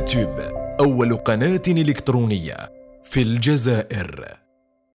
تيوب أول قناة إلكترونية في الجزائر.